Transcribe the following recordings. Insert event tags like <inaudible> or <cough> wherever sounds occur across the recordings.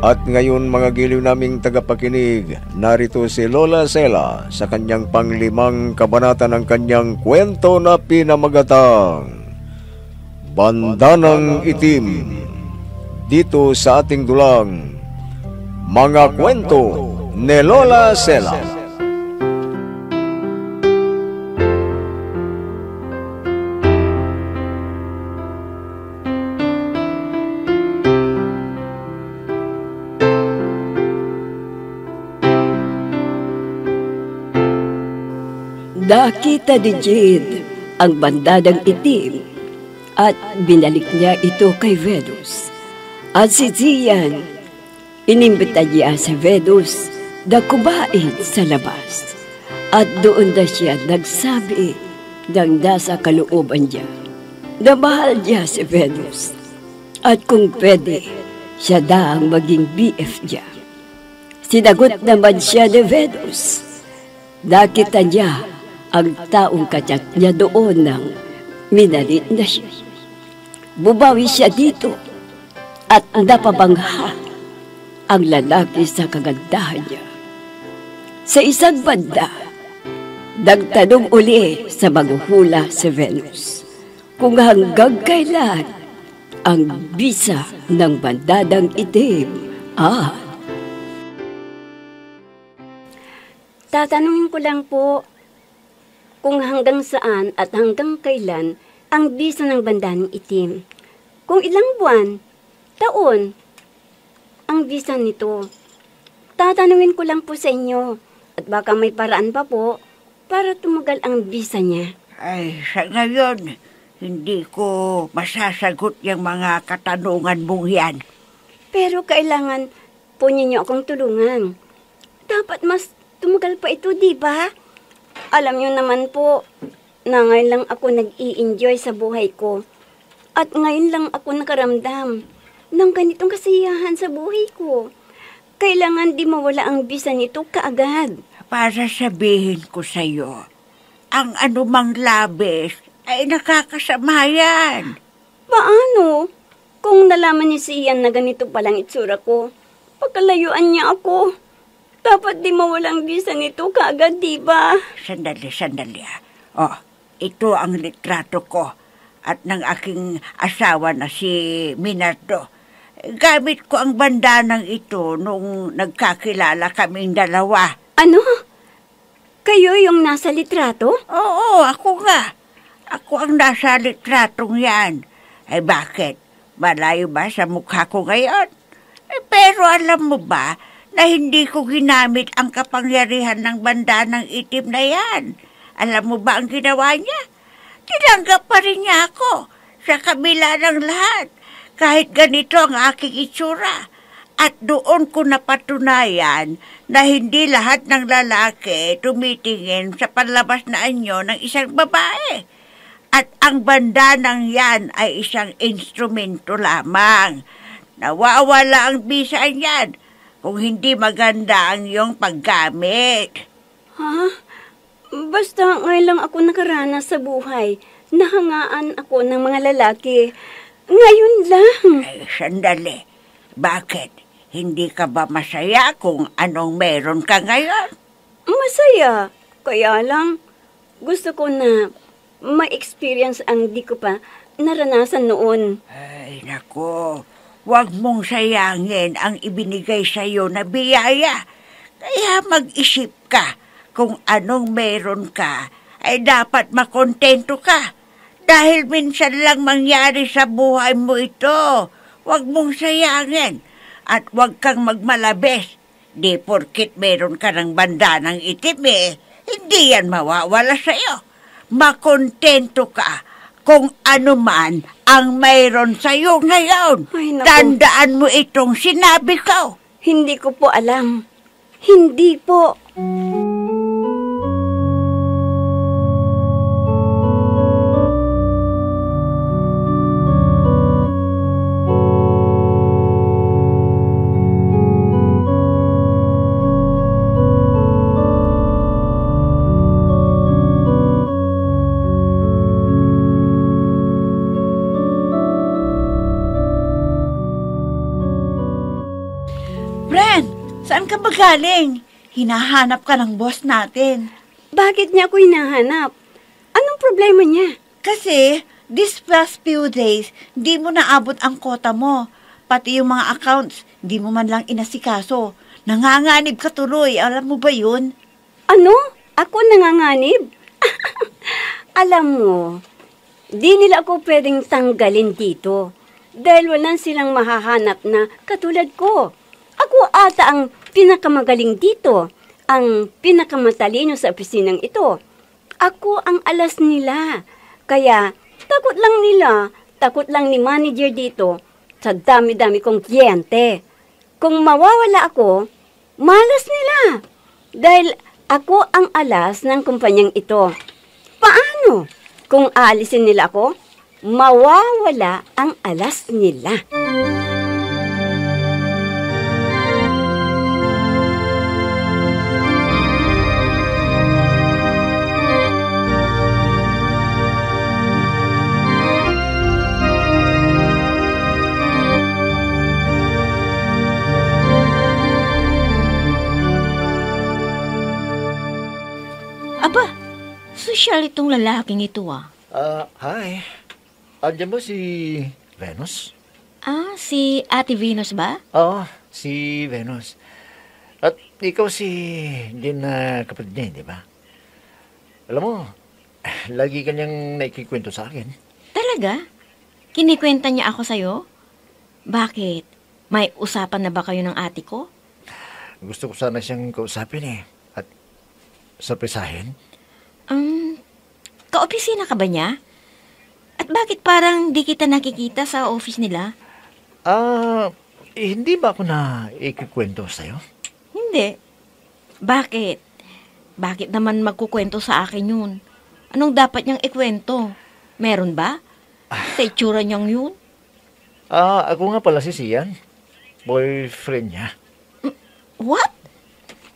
At ngayon mga giliw naming tagapakinig, narito si Lola Sela sa kanyang panglimang kabanata ng kanyang kwento na pinamagatang Bandanang Itim dito sa ating dulang Mga Kwento ni Lola Sela. Nakita ni Jade ang bandadang itim at binalik niya ito kay Venus. At si Zian, inimbita niya si Venus na kumain sa labas. At doon na siya nagsabi ng nasa kalooban niya na mahal niya si Venus. At kung pwede, siya na ang maging BF niya. Sinagot naman siya ni Venus. Nakita niya ang taong kachat niya doon nang minalit na siya. Bubawi siya dito at napabangha ang lalaki sa kagandahan niya. Sa isang banda, nagtanong uli sa maghuhula si Venus kung hanggang kailan ang bisa ng bandadang itim ah. Tatanungin ko lang po, kung hanggang saan at hanggang kailan ang bisa ng bandanang itim. Kung ilang buwan, taon, ang bisa nito. Tatanungin ko lang po sa inyo at baka may paraan pa po para tumugal ang bisa niya. Ay, sa ngayon, hindi ko masasagot yung mga katanungan mong yan. Pero kailangan po ninyo akong tulungan. Dapat mas tumugal pa ito, di ba? Alam niyo naman po, na ngayon lang ako nag-i-enjoy sa buhay ko. At ngayon lang ako nakaramdam ng ganitong kasiyahan sa buhay ko. Kailangan di mawala ang bisa nito kaagad. Para sabihin ko sa iyo, ang anumang labis ay nakakasama yan. Paano? Kung nalaman ni si Ian na ganito palang itsura ko, pagkalayuan niya ako. Dapat di mawalang visa nito kaagad, di ba? Sandali, sandali. Oh, ito ang litrato ko at ng aking asawa na si Minardo. Gamit ko ang bandanang ito nung nagkakilala kaming dalawa. Ano? Kayo yung nasa litrato? Oo, ako nga. Ako ang nasa litratong yan. Eh bakit? Malayo ba sa mukha ko ngayon? Eh, pero alam mo ba, na hindi ko ginamit ang kapangyarihan ng banda ng itim na yan. Alam mo ba ang ginawa niya? Tinanggap pa rin niya ako sa kabila ng lahat, kahit ganito ang aking itsura. At doon ko napatunayan na hindi lahat ng lalaki tumitingin sa panlabas na anyo ng isang babae. At ang banda ng yan ay isang instrumento lamang. Nawawala ang bisa niyan kung hindi maganda ang iyong paggamit. Ha? Basta ngayon lang ako nakaranas sa buhay. Nahangaan ako ng mga lalaki. Ngayon lang. Ay, sandali. Bakit? Hindi ka ba masaya kung anong meron ka ngayon? Masaya. Kaya lang, gusto ko na ma-experience ang di ko pa naranasan noon. Ay, nako. Huwag mong sayangin ang ibinigay sa iyo na biyaya. Kaya mag-isip ka kung anong meron ka ay dapat makontento ka. Dahil minsan lang mangyari sa buhay mo ito. Huwag mong sayangin at huwag kang magmalabes. Di porkit meron ka ng banda ng itim eh, hindi yan mawawala sa iyo. Makontento ka kung ano man ang mayroon sa iyo ngayon. Ay, naku. Tandaan mo itong sinabi ko. Hindi ko po alam. Hindi po. ka ba galing? Hinahanap ka ng boss natin. Bakit niya ako hinahanap? Anong problema niya? Kasi, this past few days, di mo naabot ang kota mo. Pati yung mga accounts, di mo man lang inasikaso. Nanganganib ka tuloy, alam mo ba yun? Ano? Ako nanganganib? <laughs> Alam mo, di nila ako pwedeng tanggalin dito dahil wala silang mahahanap na katulad ko. Ako ata ang pinakamagaling dito, ang pinakamatalino sa opisinang ito. Ako ang alas nila. Kaya takot lang nila, takot lang ni manager dito sa dami-dami kong kliyente. Kung mawawala ako, malas nila. Dahil ako ang alas ng kumpanyang ito. Paano? Kung aalisin nila ako, mawawala ang alas nila. Sosyal itong lalaking ito ah. Ah, hi. Andiyan ba si Venus? Ah, si Ate Venus ba? Oo, si Venus. At ikaw si din na kapatid niya, di ba? Alam mo, lagi kanyang naikikwento sa akin. Talaga? Kinikwenta niya ako sa'yo? Bakit? May usapan na ba kayo ng ate ko? Gusto ko sana siyang kausapin eh. At sorpresahin. Um, kaopisina ka ba niya? At bakit parang di kita nakikita sa office nila? Ah, eh, hindi ba ako na ikikwento sa'yo? Hindi. Bakit? Bakit naman magkukwento sa akin yun? Anong dapat niyang ikwento? Meron ba? Sa itsura niyang yun? Ah, ako nga pala si Sian. Boyfriend niya. What?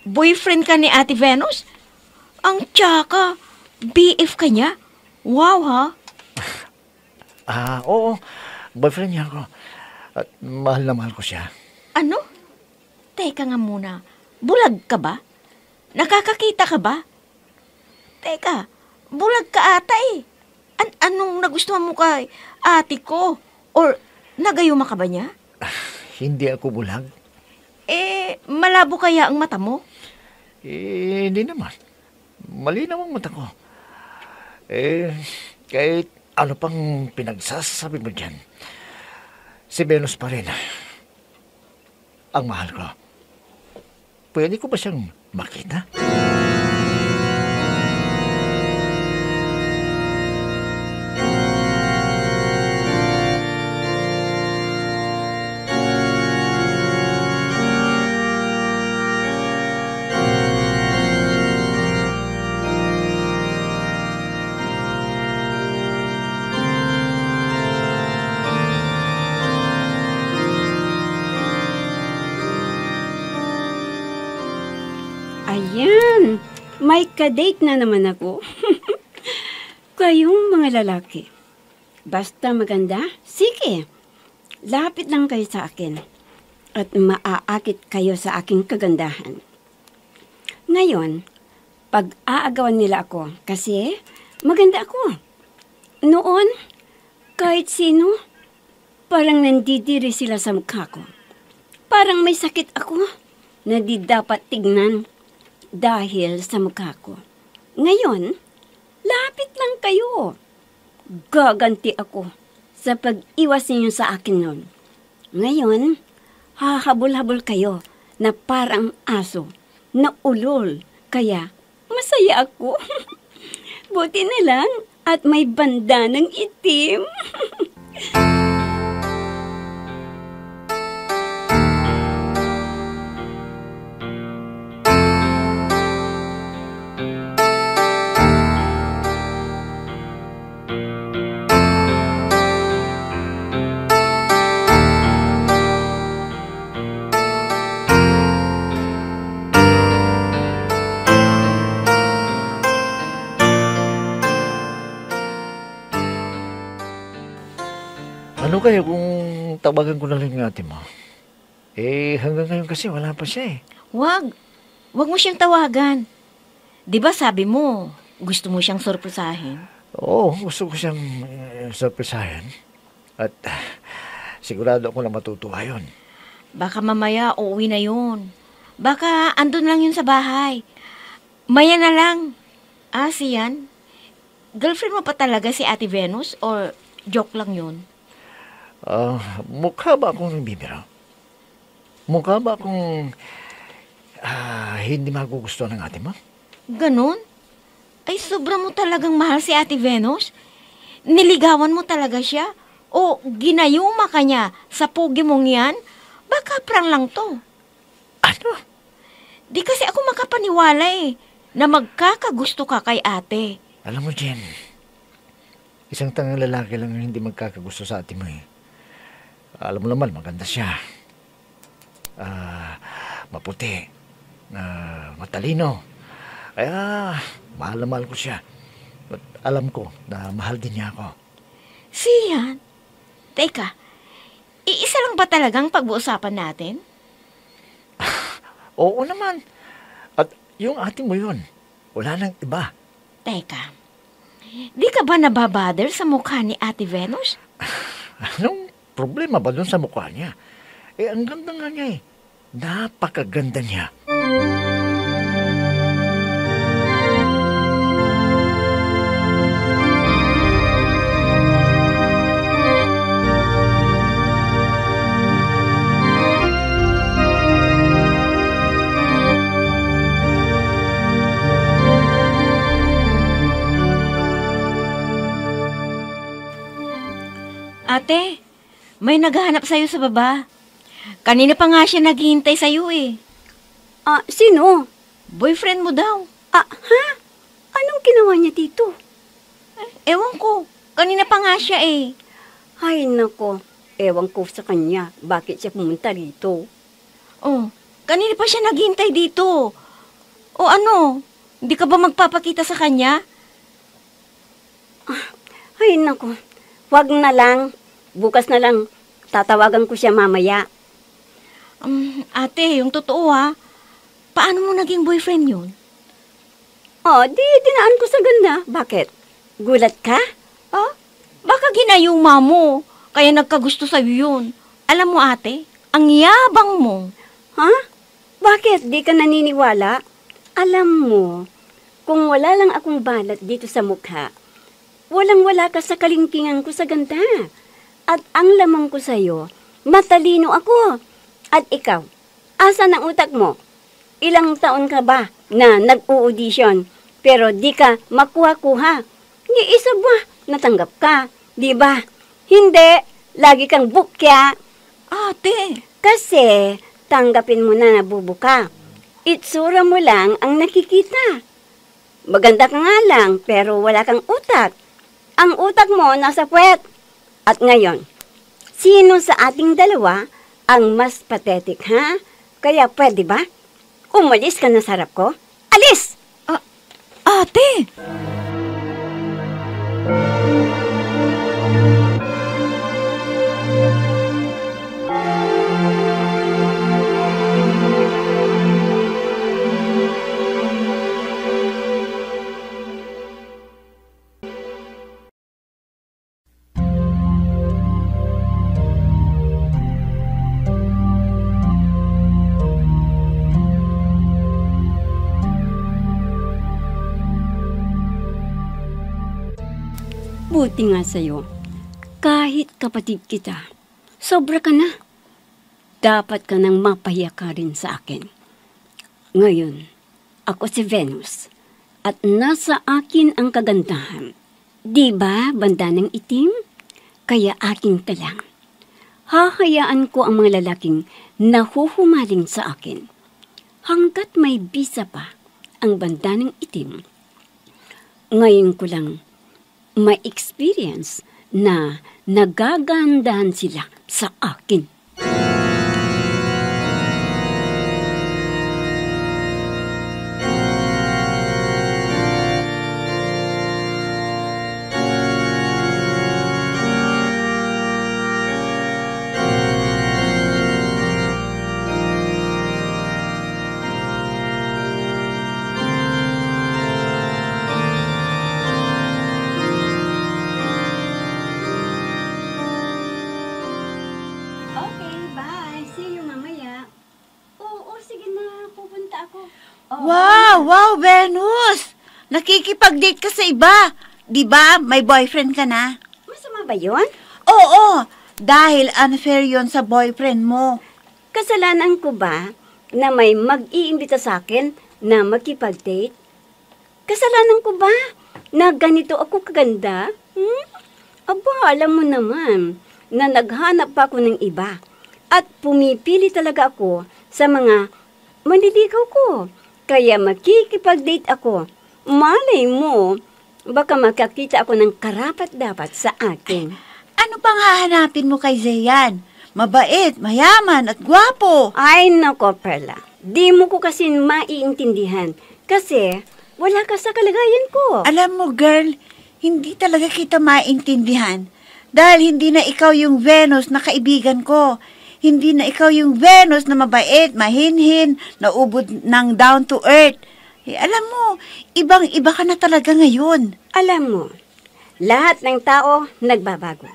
Boyfriend ka ni Ate Venus? Ang tsaka. BF ka niya? Wow, ha? Ah, oo. Boyfriend niya ako. At mahal na mahal ko siya. Ano? Teka nga muna. Bulag ka ba? Nakakakita ka ba? Teka, bulag ka ata eh. An anong nagustuhan mo kay ate ko? Or nagayuma ka ba niya? Hindi ako bulag. Eh, malabo kaya ang mata mo? Eh, hindi naman. Malinaw ang mata ko. Eh, kahit ano pang pinagsasabi mo dyan, si Venus pa rin. Ang mahal ko. Pwede ko ba siyang makita? Ayan, may kadate na naman ako. <laughs> Kayong mga lalaki, basta maganda, sige, lapit lang kayo sa akin at maaakit kayo sa aking kagandahan. Ngayon, pag-aagawan nila ako kasi maganda ako. Noon, kahit sino, parang nandidiri sila sa mukha ko. Parang may sakit ako na di dapat tignan dahil sa mukha ko. Ngayon, lapit lang kayo. Gaganti ako sa pag-iwas ninyo sa akin noon. Ngayon, hahabol-habol kayo na parang aso na ulol. Kaya, masaya ako. <laughs> Buti na lang at may banda ng itim. <laughs> kaya kung tawagan ko na lang yung ate mo? Eh, hanggang ngayon kasi wala pa siya eh. Wag. Wag mo siyang tawagan. Di ba sabi mo, gusto mo siyang sorpresahin? Oo, gusto ko siyang uh, sorpresahin. At ah, sigurado ako na matutuwa yun. Baka mamaya uuwi na yun. Baka andun lang yun sa bahay. Maya na lang. Ah, siyan? Girlfriend mo pa talaga si Ate Venus or joke lang yun? Ah, mukha ba akong bibiro? Mukha ba akong ah, hindi magugustuhan ng ate mo? Ganon? Ay, sobra mo talagang mahal si Ate Venus? Niligawan mo talaga siya? O ginayuma ka niya sa pugi mong yan? Baka prang lang to. Ano? Di kasi ako makapaniwala eh, na magkakagusto ka kay ate. Alam mo, Jen, isang tangang lalaki lang ang hindi magkakagusto sa ate mo eh. Alam mo naman, maganda siya. Ah, maputi. Ah, matalino. Kaya, mahal na mahal ko siya. At alam ko na mahal din niya ako. Siyan? Teka, iisa lang ba talagang pag-uusapan natin? <laughs> Oo naman. At yung ate mo yun, wala nang iba. Teka, di ka ba nababother sa mukha ni Ate Venus? <laughs> Anong problema ba dun sa mukha niya? Eh, ang ganda nga niya eh. Napakaganda niya. May naghahanap sa'yo sa baba. Kanina pa nga siya naghihintay sa'yo eh. Ah, sino? Boyfriend mo daw. Ah, ha? Anong ginawa niya dito? Ewan ko, kanina pa nga siya eh. Ay, nako. Ewan ko sa kanya. Bakit siya pumunta rito? Oh, kanina pa siya naghihintay dito. O ano, hindi ka ba magpapakita sa kanya? Ay, nako. Wag na lang. Bukas na lang. Tatawagan ko siya mamaya. Um, ate, yung totoo ha. Paano mo naging boyfriend yun? Oh, di dinaan ko sa ganda. Bakit? Gulat ka? Ha? Baka ginayuma mo, kaya nagkagusto sa'yo yun. Alam mo ate, ang yabang mo. Ha? Bakit? Di ka naniniwala? Alam mo, kung wala lang akong balat dito sa mukha, walang-wala ka sa kalingkingan ko sa ganda. At ang lamang ko sa'yo, matalino ako. At ikaw, asan ang utak mo? Ilang taon ka ba na nag-audition pero di ka makuha-kuha? Ni isa ba natanggap ka? Di ba? Hindi, lagi kang bukya. Ate, Kasi, tanggapin mo na nabubuka. Itsura mo lang ang nakikita. Maganda ka nga lang, pero wala kang utak. Ang utak mo nasa puwet. At ngayon, sino sa ating dalawa ang mas pathetic, ha? Kaya pwede ba? Umalis ka na sa harap ko? Alis! ate! Buti nga sa'yo. Kahit kapatid kita, sobra ka na. Dapat ka nang mapahiya ka rin sa akin. Ngayon, ako si Venus. At nasa akin ang kagandahan. Di ba, banda ng itim? Kaya akin ka lang. Hahayaan ko ang mga lalaking nahuhumaling sa akin. Hanggat may bisa pa ang banda ng itim. Ngayon ko lang may experience na nagagandahan sila sa akin. Nakikipag-date ka sa iba. Di ba? May boyfriend ka na. Masama ba yun? Oo, dahil unfair yon sa boyfriend mo. Kasalanan ko ba na may mag-iimbita sa akin na makipag-date? Kasalanan ko ba na ganito ako kaganda? Hmm? Aba, alam mo naman na naghanap pa ako ng iba at pumipili talaga ako sa mga manliligaw ko. Kaya makikipag-date ako. Malay mo, baka makakita ako ng karapat-dapat sa akin. Ano pang hahanapin mo kay Zayan? Mabait, mayaman at gwapo. Ay, nako, Perla. Di mo ko kasi maiintindihan. Kasi, wala ka sa kalagayan ko. Alam mo, girl, hindi talaga kita maintindihan. Dahil hindi na ikaw yung Venus na kaibigan ko. Hindi na ikaw yung Venus na mabait, mahinhin, na ubod ng down to earth. Eh, alam mo, ibang-iba ka na talaga ngayon. Alam mo, lahat ng tao nagbabago.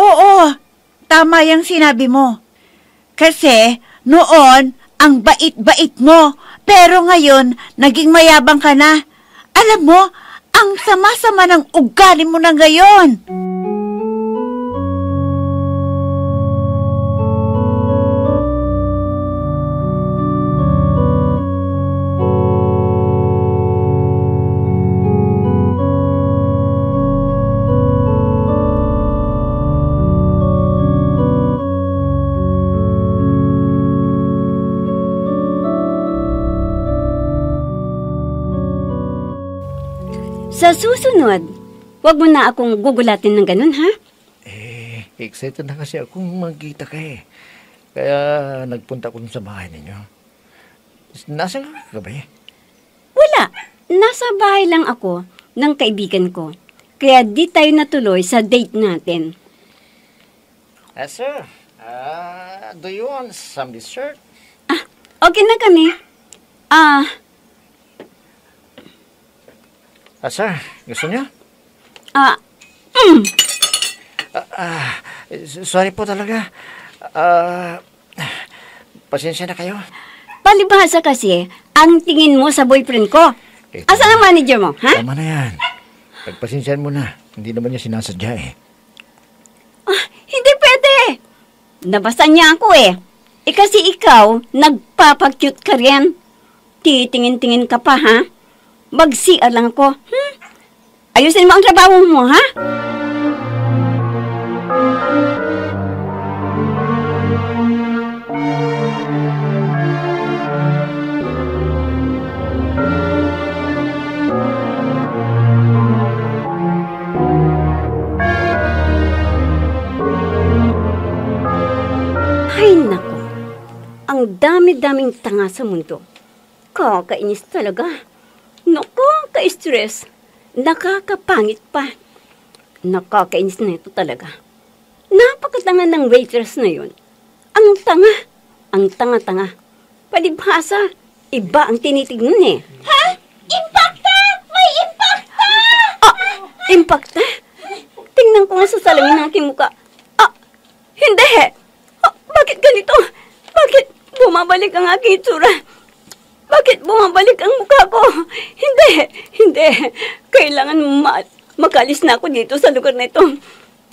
Oo, tama yung sinabi mo. Kasi, noon, ang bait-bait mo. Pero ngayon, naging mayabang ka na. Alam mo, ang sama-sama ng ugali mo na ngayon. Sa susunod, wag mo na akong gugulatin ng ganun, ha? Eh, excited na kasi akong magkita ka eh. Kaya nagpunta ko sa bahay ninyo. Nasaan ka ba eh? Wala. Nasa bahay lang ako ng kaibigan ko. Kaya di tayo natuloy sa date natin. Ah, sir. Ah, do you want some dessert? Ah, okay na kami. Ah, Ah, sir. Gusto niyo? ah, mm, Ah, s- sorry po talaga. Ah, pasensya na kayo. palibhasa kasi ang tingin mo sa boyfriend ko. Eh, Asan ang manager mo, ha? Tama na yan. Pagpasensyaan mo na. Hindi naman niya sinasadya eh. Ah, hindi pwede. Nabasa niya ako eh. Eh kasi ikaw, nagpapakyut ka rin. Titingin-tingin ka pa, ha? Mag-CR lang ako. Hmm? Ayusin mo ang trabaho mo, ha? Ay, nako. Ang dami-daming tanga sa mundo. Kakainis talaga. Nako, ka-stress. Nakakapangit pa. Nakakainis na ito talaga. Napakatanga ng waitress na yun. Ang tanga. Ang tanga-tanga. Palibhasa, iba ang tinitignan eh. Ha? Impacta! May impacta! Ah, impacta? Tingnan ko nga sa salamin ng aking muka. Ah, hindi! Ah, bakit ganito? Bakit bumabalik ang aking itsura? Bakit bumabalik ang mukha ko? Hindi, hindi. Kailangan ma- makalis na ako dito sa lugar na ito.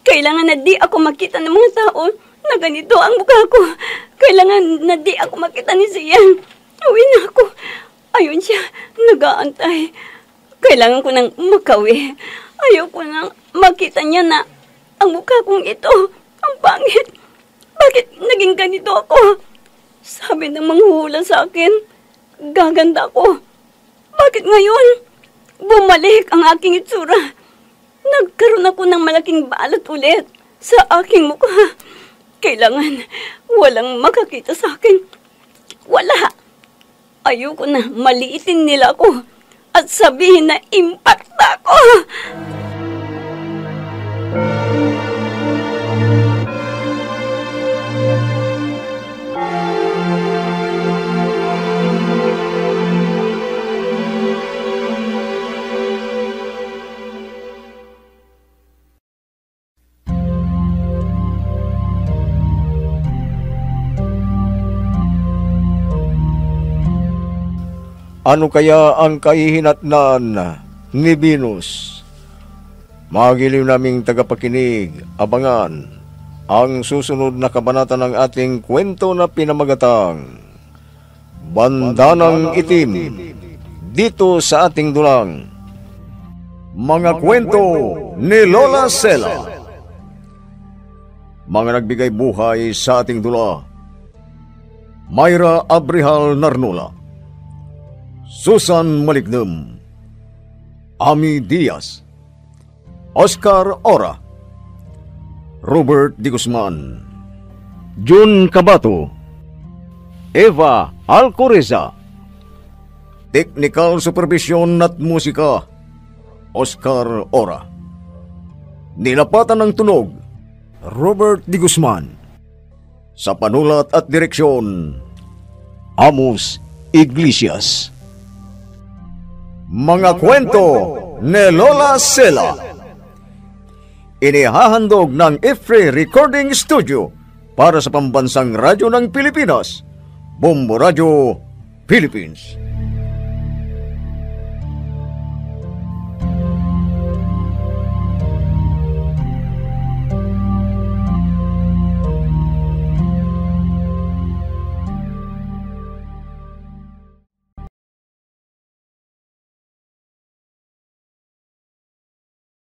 Kailangan na di ako makita ng mga tao na ganito ang mukha ko. Kailangan na di ako makita ni Sian. Uwi na ako. Ayun siya, nag-aantay. Kailangan ko nang makawi. Ayaw ko nang makita niya na ang mukha kong ito, ang pangit. Bakit naging ganito ako? Sabi ng manghuhula sa akin, gaganda ko. Bakit ngayon? Bumalik ang aking itsura. Nagkaroon ako ng malaking balat ulit sa aking mukha. Kailangan walang makakita sa akin. Wala. Ayoko na maliitin nila ako at sabihin na impacta ako. Ano kaya ang kahihinatnan ni Venus. Magiliw naming tagapakinig, abangan ang susunod na kabanata ng ating kwento na pinamagatang Bandanang Itim dito sa ating dulang. Mga kwento ni Lola Sela. Mga nagbigay buhay sa ating dula. Myra Abrihal Narnula. Susan Malignem. Ami Diaz. Oscar Ora. Robert Di Guzman. Jun Cabato. Eva Alcoreza. Technical Supervision at Musika. Oscar Ora. Nilapatan ng tunog. Robert Di Guzman. Sa panulat at direksyon, Amos Iglesias. Mga kwento ni Lola Sela. Inihahandog ng IFRE Recording Studio para sa pambansang radyo ng Pilipinas. Bombo Radio, Philippines.